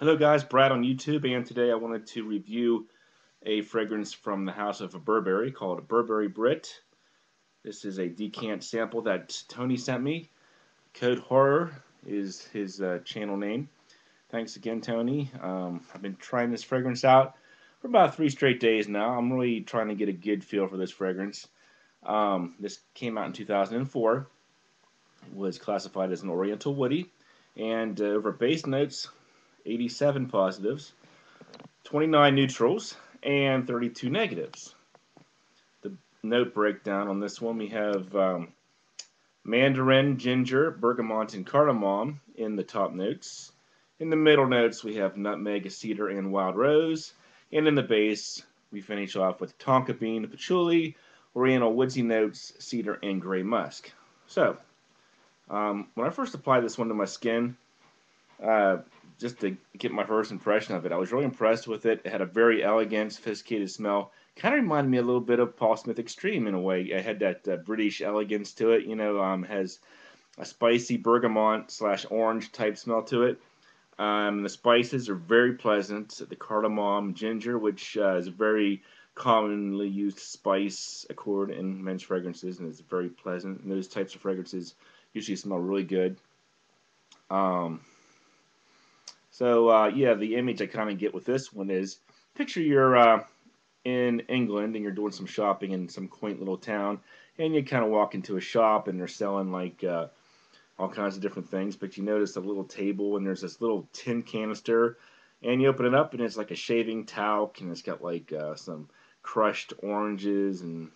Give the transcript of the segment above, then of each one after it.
Hello guys, Brad on YouTube, and today I wanted to review a fragrance from the house of a Burberry called Burberry Brit. This is a decant sample that Tony sent me. Code Horror is his uh, channel name. Thanks again, Tony. Um, I've been trying this fragrance out for about three straight days now. I'm really trying to get a good feel for this fragrance. Um, this came out in 2004. It was classified as an Oriental Woody, and uh, over Basenotes, 87 positives, 29 neutrals, and 32 negatives. The note breakdown on this one, we have um, mandarin, ginger, bergamot, and cardamom in the top notes. In the middle notes, we have nutmeg, cedar, and wild rose. And in the base, we finish off with tonka bean, patchouli, oriental woodsy notes, cedar, and gray musk. So, um, when I first applied this one to my skin, uh, just to get my first impression of it. I was really impressed with it. It had a very elegant, sophisticated smell. Kind of reminded me a little bit of Paul Smith Extreme in a way. It had that uh, British elegance to it. You know, um, has a spicy bergamot slash orange type smell to it. Um, the spices are very pleasant. The cardamom, ginger, which uh, is a very commonly used spice accord in men's fragrances, and it's very pleasant. And those types of fragrances usually smell really good. Um, so uh, yeah, the image I kind of get with this one is picture you're uh, in England and you're doing some shopping in some quaint little town, and you kind of walk into a shop and they're selling like uh, all kinds of different things, but you notice a little table and there's this little tin canister, and you open it up and it's like a shaving talc and it's got like uh, some crushed oranges and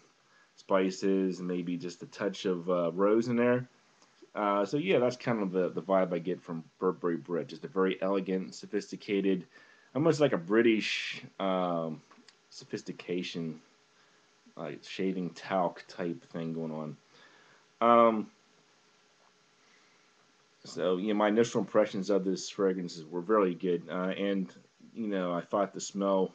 spices and maybe just a touch of uh, rose in there. Uh, so yeah, that's kind of the, the vibe I get from Burberry Brit. Just a very elegant, sophisticated, almost like a British um, sophistication, like shaving talc type thing going on. Um, so yeah, my initial impressions of this fragrance were really good, uh, and you know I thought the smell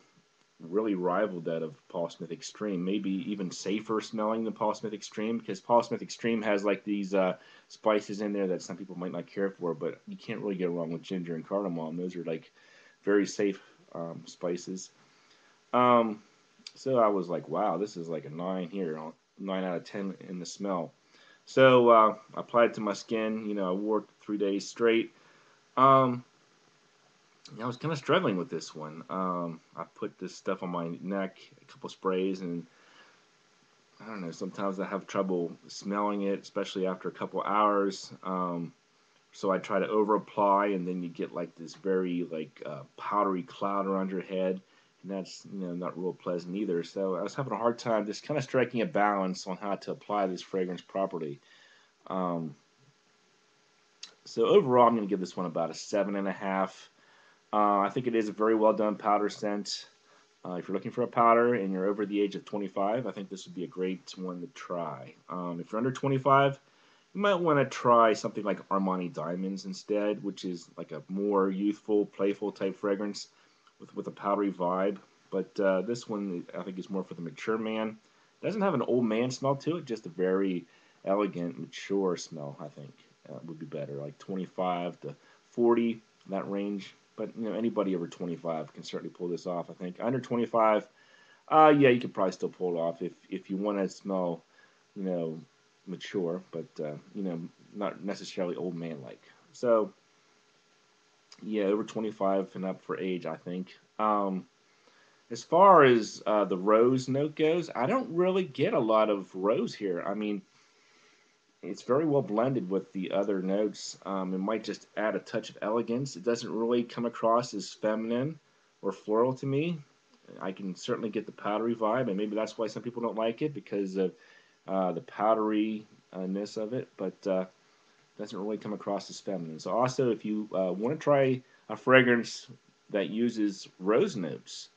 really rivaled that of Paul Smith Extreme. Maybe even safer smelling than Paul Smith Extreme because Paul Smith Extreme has like these uh, spices in there that some people might not care for, but you can't really get wrong with ginger and cardamom. Those are like very safe um, spices. Um, so I was like, wow, this is like a 9 here, 9 out of 10 in the smell. So uh, I applied it to my skin. You know, I wore it three days straight. Um, I was kind of struggling with this one. Um, I put this stuff on my neck, a couple sprays, and I don't know. Sometimes I have trouble smelling it, especially after a couple hours. Um, so I try to over apply, and then you get like this very like uh, powdery cloud around your head, and that's you know not real pleasant either. So I was having a hard time just kind of striking a balance on how to apply this fragrance properly. Um, so overall, I'm going to give this one about a seven and a half. Uh, I think it is a very well done powder scent. Uh, if you're looking for a powder and you're over the age of 25, I think this would be a great one to try. Um, if you're under 25, you might want to try something like Armani Diamonds instead, which is like a more youthful, playful type fragrance with, with a powdery vibe. But uh, this one, I think, is more for the mature man. It doesn't have an old man smell to it, just a very elegant, mature smell, I think. Uh, would be better, like 25 to 40, that range but you know anybody over 25 can certainly pull this off. I think under 25, uh, yeah, you could probably still pull it off if if you want to smell, you know, mature, but uh, you know, not necessarily old man like. So yeah, over 25 and up for age, I think. Um, as far as uh, the rose note goes, I don't really get a lot of rose here. I mean, it's very well blended with the other notes. Um, it might just add a touch of elegance. It doesn't really come across as feminine or floral to me. I can certainly get the powdery vibe, and maybe that's why some people don't like it because of uh, the powderyness of it, but uh, doesn't really come across as feminine. So also, if you uh, want to try a fragrance that uses rose notes,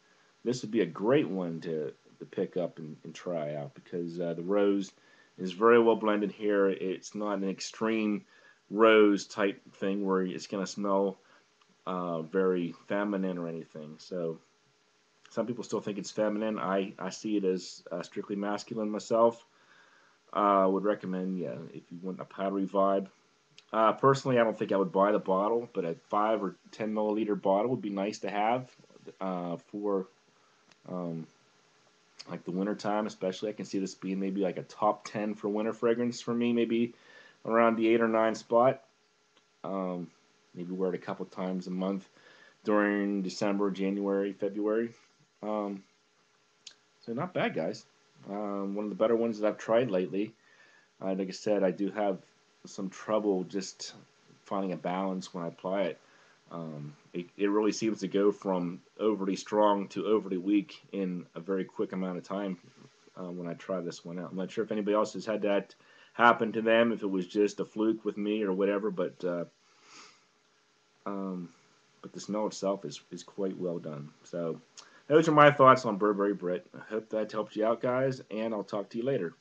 this would be a great one to, to pick up and, and try out because uh, the rose is very well blended here. It's not an extreme rose type thing where it's going to smell uh, very feminine or anything. So some people still think it's feminine. I, I see it as uh, strictly masculine myself. I uh, would recommend, yeah, if you want a powdery vibe, Uh, personally, I don't think I would buy the bottle, but a five or ten milliliter bottle would be nice to have uh, for um, like the winter time, especially. I can see this being maybe like a top ten for winter fragrance for me, maybe around the eight or nine spot. Um, maybe wear it a couple times a month during December, January, February. Um, so not bad, guys. Um, one of the better ones that I've tried lately. Uh, like I said, I do have some trouble just finding a balance when I apply it. Um, it, it really seems to go from overly strong to overly weak in a very quick amount of time uh, when I try this one out. I'm not sure if anybody else has had that happen to them, if it was just a fluke with me or whatever, but uh, um, but the smell itself is, is quite well done. So those are my thoughts on Burberry Brit. I hope that helped you out, guys, and I'll talk to you later.